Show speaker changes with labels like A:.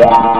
A: Yeah.